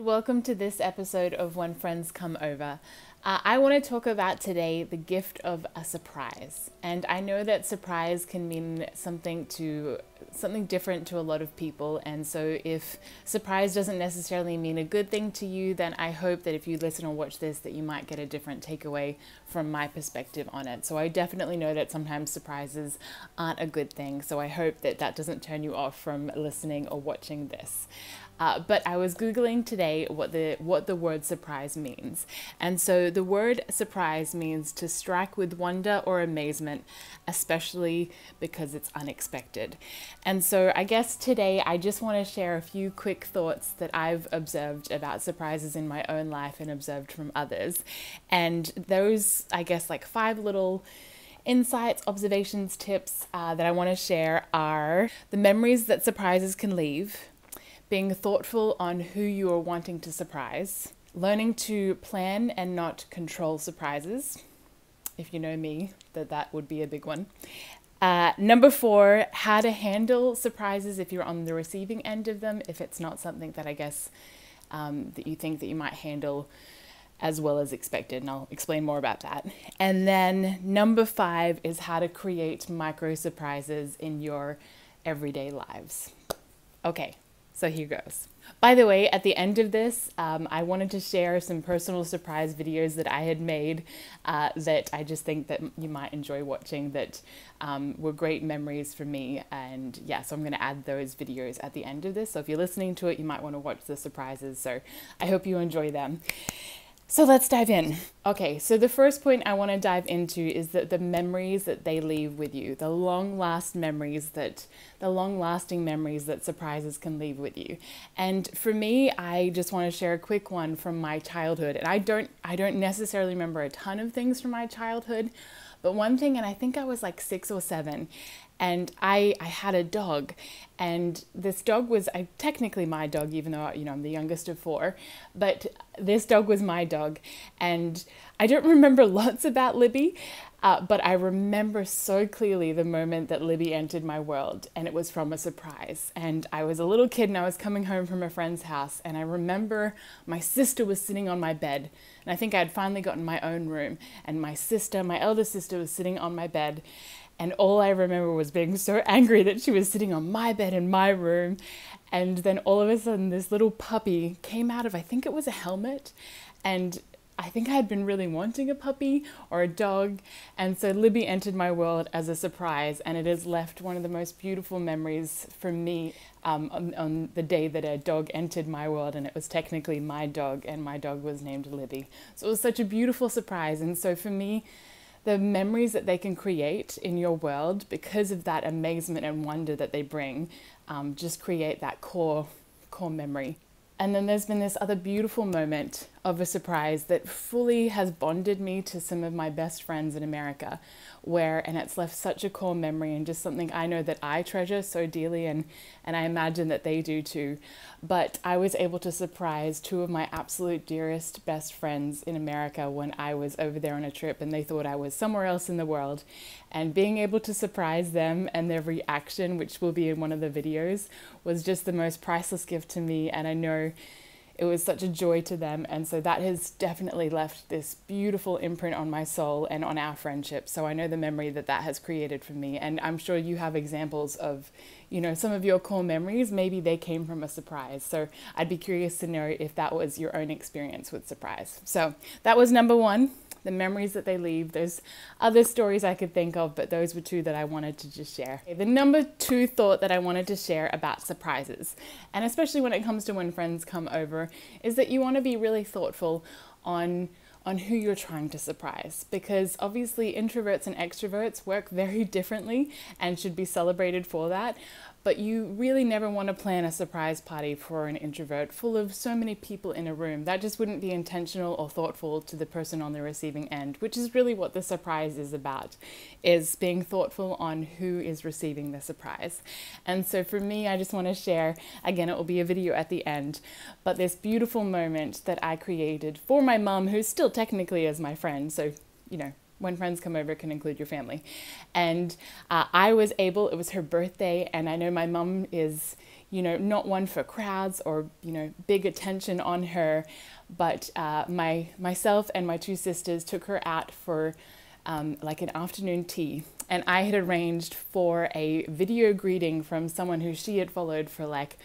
Welcome to this episode of When Friends Come Over. Uh, I want to talk about today the gift of a surprise. And I know that surprise can mean something to something different to a lot of people. And so if surprise doesn't necessarily mean a good thing to you, then I hope that if you listen or watch this that you might get a different takeaway from my perspective on it. So I definitely know that sometimes surprises aren't a good thing. So I hope that that doesn't turn you off from listening or watching this. Uh, but I was googling today what the what the word surprise means, and so the word surprise means to strike with wonder or amazement, especially because it's unexpected. And so I guess today I just want to share a few quick thoughts that I've observed about surprises in my own life and observed from others, and those I guess like five little insights, observations, tips uh, that I want to share are the memories that surprises can leave being thoughtful on who you are wanting to surprise, learning to plan and not control surprises. If you know me, that that would be a big one. Uh, number four, how to handle surprises if you're on the receiving end of them, if it's not something that I guess um, that you think that you might handle as well as expected, and I'll explain more about that. And then number five is how to create micro surprises in your everyday lives. Okay, so here goes. By the way, at the end of this, um, I wanted to share some personal surprise videos that I had made uh, that I just think that you might enjoy watching that um, were great memories for me. And yeah, so I'm going to add those videos at the end of this. So if you're listening to it, you might want to watch the surprises. So I hope you enjoy them. So let's dive in. Okay, so the first point I want to dive into is that the memories that they leave with you, the long last memories that the long lasting memories that surprises can leave with you. And for me, I just want to share a quick one from my childhood. And I don't I don't necessarily remember a ton of things from my childhood, but one thing and I think I was like 6 or 7 and I, I had a dog and this dog was I, technically my dog even though you know I'm the youngest of four but this dog was my dog and I don't remember lots about Libby uh, but I remember so clearly the moment that Libby entered my world, and it was from a surprise. And I was a little kid and I was coming home from a friend's house, and I remember my sister was sitting on my bed. And I think I had finally gotten my own room, and my sister, my elder sister, was sitting on my bed. And all I remember was being so angry that she was sitting on my bed in my room. And then all of a sudden, this little puppy came out of, I think it was a helmet. And I think I had been really wanting a puppy or a dog. And so Libby entered my world as a surprise. And it has left one of the most beautiful memories for me um, on, on the day that a dog entered my world. And it was technically my dog, and my dog was named Libby. So it was such a beautiful surprise. And so for me, the memories that they can create in your world because of that amazement and wonder that they bring um, just create that core core memory. And then there's been this other beautiful moment of a surprise that fully has bonded me to some of my best friends in America, where, and it's left such a core memory and just something I know that I treasure so dearly, and, and I imagine that they do too. But I was able to surprise two of my absolute dearest best friends in America when I was over there on a trip, and they thought I was somewhere else in the world. And being able to surprise them and their reaction, which will be in one of the videos, was just the most priceless gift to me. And I know it was such a joy to them. And so that has definitely left this beautiful imprint on my soul and on our friendship. So I know the memory that that has created for me. And I'm sure you have examples of, you know, some of your core memories. Maybe they came from a surprise. So I'd be curious to know if that was your own experience with surprise. So that was number one the memories that they leave. There's other stories I could think of, but those were two that I wanted to just share. The number two thought that I wanted to share about surprises, and especially when it comes to when friends come over, is that you want to be really thoughtful on on who you're trying to surprise because obviously introverts and extroverts work very differently and should be celebrated for that but you really never want to plan a surprise party for an introvert full of so many people in a room. That just wouldn't be intentional or thoughtful to the person on the receiving end, which is really what the surprise is about, is being thoughtful on who is receiving the surprise. And so for me, I just want to share, again, it will be a video at the end, but this beautiful moment that I created for my mom, who still technically is my friend, so, you know, when friends come over it can include your family. And uh, I was able, it was her birthday, and I know my mum is, you know, not one for crowds or, you know, big attention on her, but uh, my myself and my two sisters took her out for um, like an afternoon tea. And I had arranged for a video greeting from someone who she had followed for like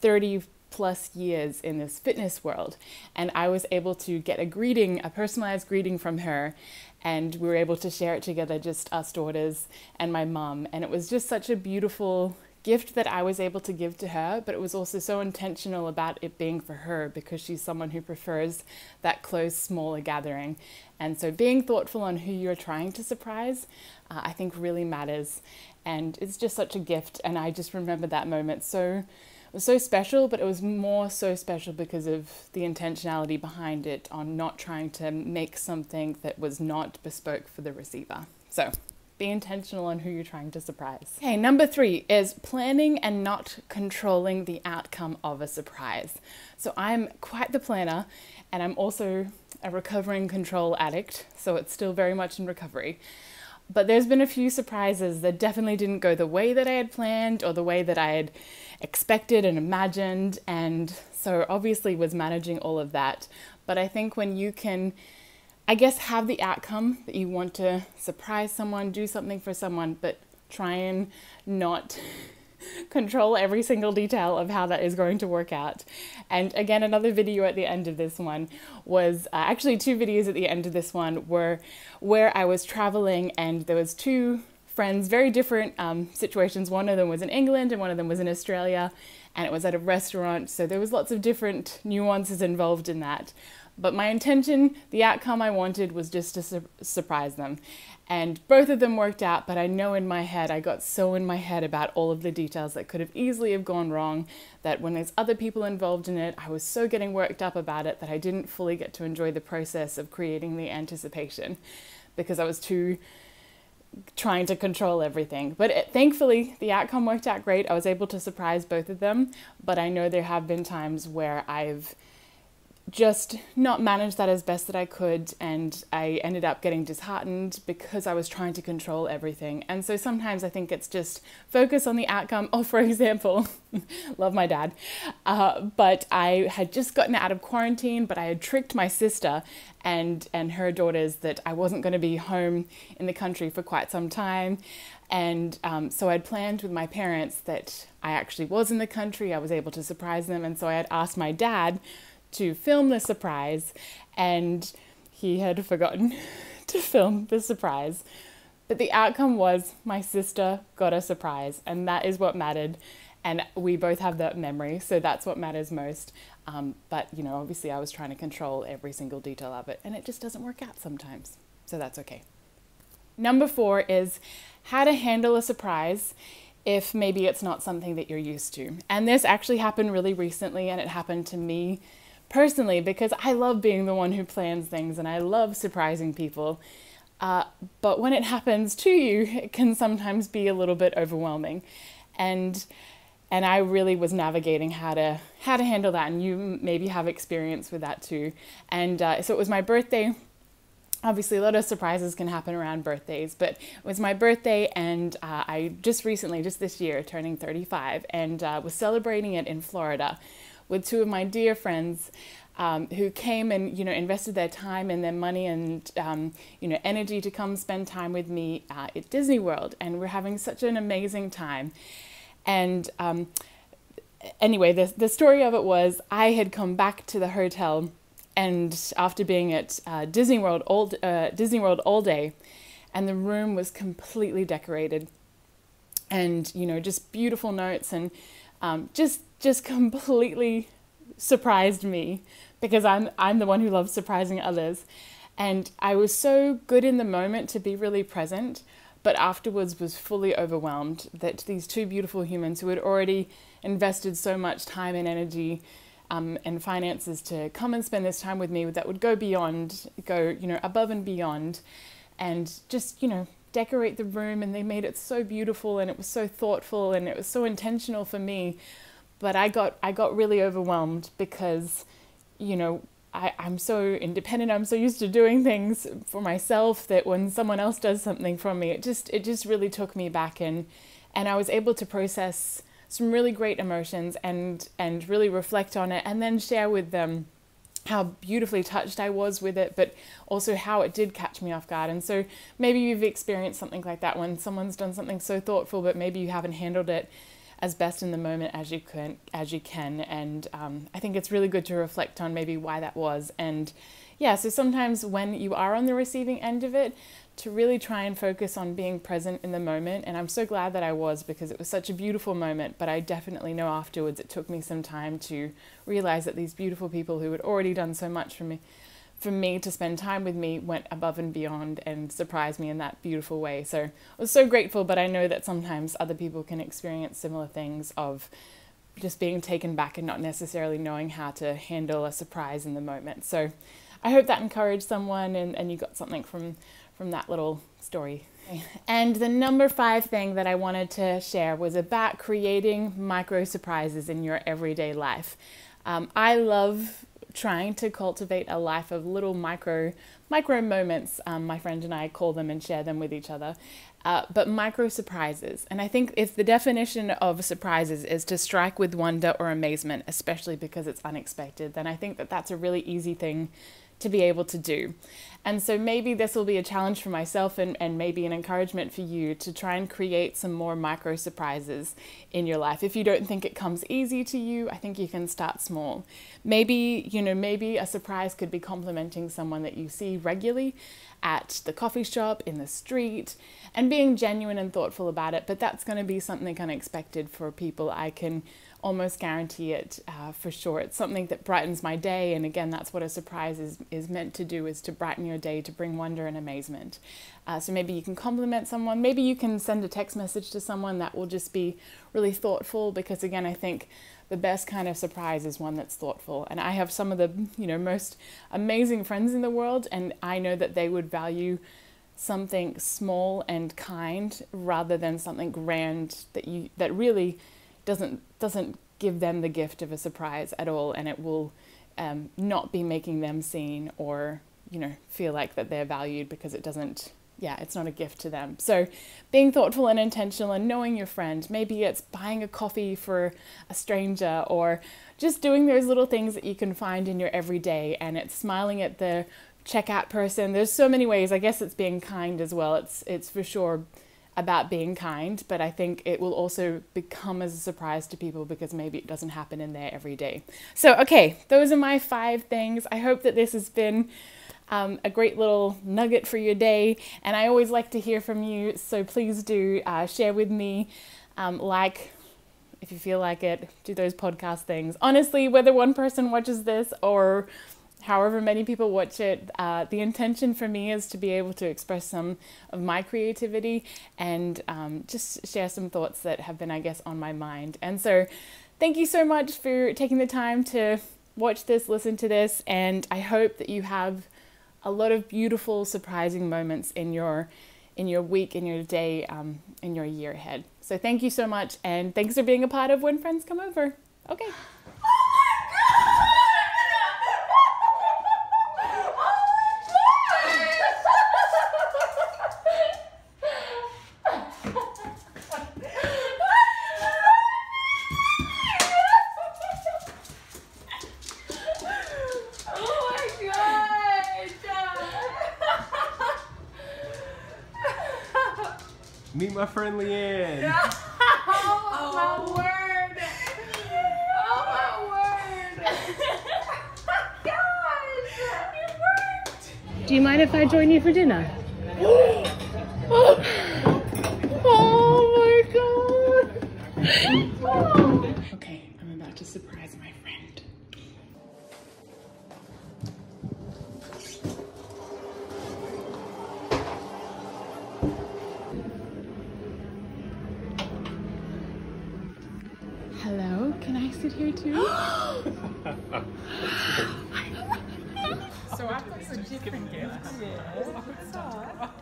30 plus years in this fitness world. And I was able to get a greeting, a personalized greeting from her. And we were able to share it together, just us daughters and my mum. And it was just such a beautiful gift that I was able to give to her, but it was also so intentional about it being for her because she's someone who prefers that close, smaller gathering. And so being thoughtful on who you're trying to surprise, uh, I think really matters. And it's just such a gift. And I just remember that moment so it was so special, but it was more so special because of the intentionality behind it on not trying to make something that was not bespoke for the receiver. So be intentional on who you're trying to surprise. Okay, number three is planning and not controlling the outcome of a surprise. So I'm quite the planner and I'm also a recovering control addict, so it's still very much in recovery. But there's been a few surprises that definitely didn't go the way that I had planned or the way that I had expected and imagined, and so obviously was managing all of that. But I think when you can I guess, have the outcome that you want to surprise someone, do something for someone, but try and not control every single detail of how that is going to work out. And again, another video at the end of this one was uh, actually two videos at the end of this one were where I was traveling and there was two friends, very different um, situations. One of them was in England and one of them was in Australia, and it was at a restaurant. So there was lots of different nuances involved in that. But my intention, the outcome I wanted was just to su- surprise them. And both of them worked out, but I know in my head, I got so in my head about all of the details that could have easily have gone wrong that when there's other people involved in it, I was so getting worked up about it that I didn't fully get to enjoy the process of creating the anticipation because I was too trying to control everything. But it, thankfully, the outcome worked out great. I was able to surprise both of them, but I know there have been times where I've just not managed that as best that I could, and I ended up getting disheartened because I was trying to control everything. And so sometimes I think it's just focus on the outcome. Oh, for example, love my dad, uh, but I had just gotten out of quarantine, but I had tricked my sister and and her daughters that I wasn't going to be home in the country for quite some time. And um, so I'd planned with my parents that I actually was in the country. I was able to surprise them, and so I had asked my dad to film the surprise, and he had forgotten to film the surprise. But the outcome was my sister got a surprise, and that is what mattered. And we both have that memory, so that's what matters most. Um, but, you know, obviously, I was trying to control every single detail of it, and it just doesn't work out sometimes. So that's okay. Number four is how to handle a surprise if maybe it's not something that you're used to. And this actually happened really recently, and it happened to me personally because I love being the one who plans things and I love surprising people. Uh, but when it happens to you, it can sometimes be a little bit overwhelming, and and I really was navigating how to how to handle that, and you maybe have experience with that too. And uh, so it was my birthday. Obviously, a lot of surprises can happen around birthdays, but it was my birthday, and uh, I just recently, just this year, turning 35, and uh, was celebrating it in Florida with two of my dear friends um, who came and you know invested their time and their money and um, you know energy to come spend time with me uh, at Disney World, and we're having such an amazing time. And um, anyway, the the story of it was I had come back to the hotel, and after being at uh, Disney World all uh, Disney World all day, and the room was completely decorated, and you know just beautiful notes and um, just just completely surprised me because I'm I'm the one who loves surprising others. And I was so good in the moment to be really present, but afterwards was fully overwhelmed that these two beautiful humans who had already invested so much time and energy um, and finances to come and spend this time with me that would go beyond, go, you know, above and beyond, and just, you know, decorate the room. And they made it so beautiful and it was so thoughtful and it was so intentional for me but I got I got really overwhelmed because, you know, I, I'm so independent, I'm so used to doing things for myself that when someone else does something for me, it just it just really took me back and and I was able to process some really great emotions and and really reflect on it and then share with them how beautifully touched I was with it, but also how it did catch me off guard. And so maybe you've experienced something like that when someone's done something so thoughtful, but maybe you haven't handled it as best in the moment as you can. As you can, and um, I think it's really good to reflect on maybe why that was. And yeah, so sometimes when you are on the receiving end of it, to really try and focus on being present in the moment. And I'm so glad that I was because it was such a beautiful moment. But I definitely know afterwards it took me some time to realize that these beautiful people who had already done so much for me, for me to spend time with me, went above and beyond and surprised me in that beautiful way. So I was so grateful. But I know that sometimes other people can experience similar things of just being taken back and not necessarily knowing how to handle a surprise in the moment. So I hope that encouraged someone and, and you got something from from that little story. And the number five thing that I wanted to share was about creating micro surprises in your everyday life. Um, I love trying to cultivate a life of little micro micro moments. Um, my friend and I call them and share them with each other. Uh, but micro surprises. And I think if the definition of surprises is to strike with wonder or amazement, especially because it's unexpected, then I think that that's a really easy thing to be able to do. And so maybe this will be a challenge for myself and, and maybe an encouragement for you to try and create some more micro surprises in your life. If you don't think it comes easy to you, I think you can start small. Maybe, you know, maybe a surprise could be complimenting someone that you see regularly at the coffee shop, in the street, and being genuine and thoughtful about it. But that's going to be something unexpected for people. I can almost guarantee it uh, for sure. It's something that brightens my day, and again, that's what a surprise is is meant to do: is to brighten your day, to bring wonder and amazement. Uh, so maybe you can compliment someone. Maybe you can send a text message to someone that will just be really thoughtful. Because again, I think the best kind of surprise is one that's thoughtful. And I have some of the you know most amazing friends in the world, and I know that they would value something small and kind rather than something grand that you that really doesn't doesn't give them the gift of a surprise at all, and it will um, not be making them seen or you know feel like that they're valued because it doesn't yeah it's not a gift to them. So being thoughtful and intentional and knowing your friend maybe it's buying a coffee for a stranger or just doing those little things that you can find in your everyday and it's smiling at the checkout person. There's so many ways. I guess it's being kind as well. It's it's for sure about being kind, but I think it will also become as a surprise to people because maybe it doesn't happen in there every day. So, okay, those are my five things. I hope that this has been um, a great little nugget for your day, and I always like to hear from you, so please do uh, share with me. Um, like, if you feel like it, do those podcast things. Honestly, whether one person watches this or however many people watch it, uh, the intention for me is to be able to express some of my creativity and um, just share some thoughts that have been, I guess, on my mind. And so, thank you so much for taking the time to watch this, listen to this, and I hope that you have a lot of beautiful, surprising moments in your in your week, in your day, um, in your year ahead. So thank you so much, and thanks for being a part of When Friends Come Over. Okay. My friend Leanne. oh, my oh. word. Oh my word. Gosh, it worked. Do you mind if I join you for dinner? Oh my god. too? so I've got some different gifts.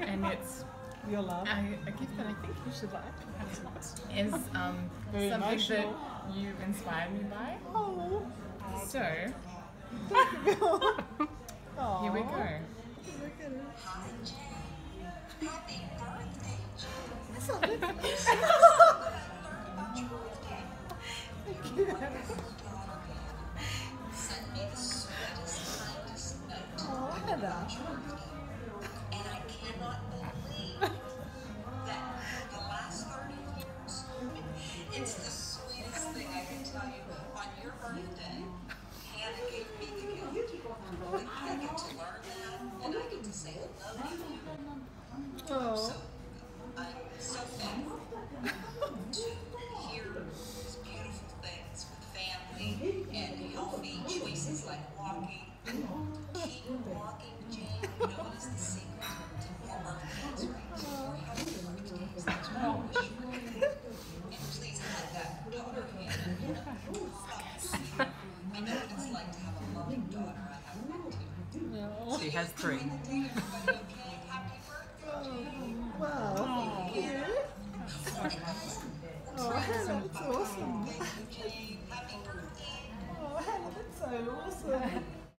And it's Your love. I, a gift that I think you should like is um, Very something emotional. that you inspired me by. Oh. So here we go. oh, Canada.